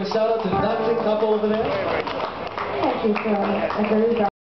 a shout out to the dancing couple over there? Thank you for a